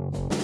you.